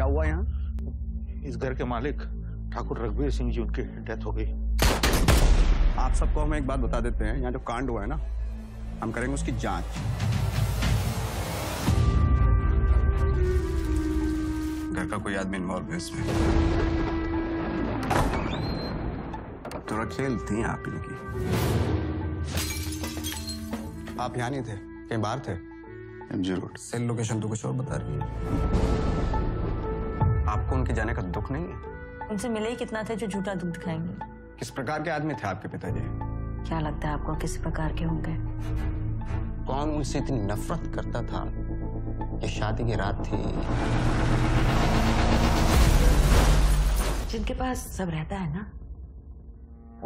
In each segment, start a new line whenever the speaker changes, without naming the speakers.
क्या हुआ यहाँ?
इस घर के मालिक ठाकुर रघुवीर सिंह जी उनकी डेथ हो गई।
आप सबको हम एक बात बता देते हैं यहाँ जो कांड हुआ है ना हम करेंगे उसकी जाँच। घर का कोई आदमी इन्वॉल्व है इसमें। थोड़ा खेल थी आप इनकी। आप यहाँ नहीं थे कहीं बाहर थे? MG road. सेल लोकेशन तो कुछ और बता रही है। उनके जाने का दुख नहीं है।
उनसे मिले ही कितना थे जो झूठा दुख दिखाएँगे?
किस प्रकार के आदमी थे आपके पिताजी?
क्या लगता है आपको किस प्रकार के होंगे?
कौन उनसे इतनी नफरत करता था? ये शादी की रात थी।
जिनके पास सब रहता है ना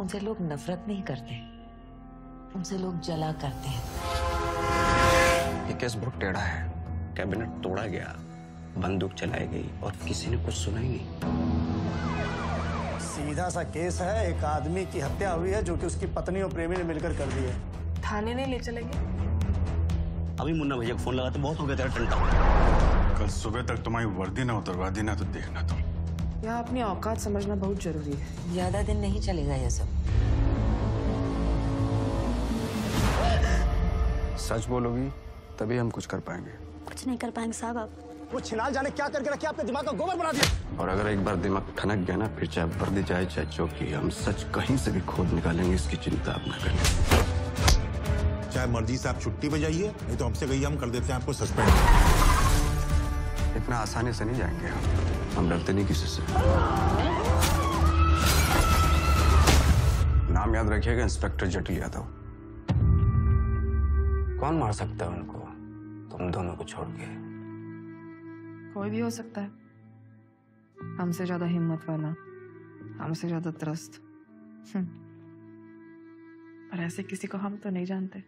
उनसे लोग नफरत नहीं करते। उनसे लोग जला करते हैं।
ये केस बहुत टेढ़ा है। कैबिनेट तोड़ा गया। बंदूक चलाई गई और किसी ने कुछ सुना ही नहीं।
सीधा सा केस है एक आदमी की हत्या हुई है जो कि उसकी पत्नी और प्रेमी ने मिलकर कर दी है।
थाने नहीं ले चलेंगे?
अभी मुन्ना भैया को फ़ोन लगा तो बहुत हो गया तेरा टंटा
कल सुबह तक तुम्हारी वर्दी ना उतरवा दी ना तो देखना तुम।
यहाँ अपनी औकात समझना बहुत ज़रूरी है।
ज़्यादा दिन नहीं चलेगा यह सब।
सच बोलोगी तभी हम कुछ कर पाएँगे।
कुछ नहीं कर पाएँगे साहब आप।
वो छिनाल जाने क्या करके रखे आपने दिमाग का गोबर बना दिया।
और अगर एक बार दिमाग ठनक गया ना फिर चाहे वर्दी जाए चाहे चौकी हम सच कहीं से भी खोद निकालेंगे इसकी चिंता आप न करें।
चाहे मर्ज़ी से आप छुट्टी पे जाइए नहीं तो हमसे कहिए हम कर देते हैं आपको सस्पेंड।
इतना आसानी से नहीं जाएँगे हम। हम डरते नहीं किसी से। नाम याद रखिएगा इंस्पेक्टर जटिल यादव कौन मार सकता है उनको? तुम दोनों को छोड़ के।
कोई भी हो सकता है। हमसे ज़्यादा हिम्मत वाला, हमसे ज़्यादा त्रस्त। हम्म। पर ऐसे किसी को हम तो नहीं जानते।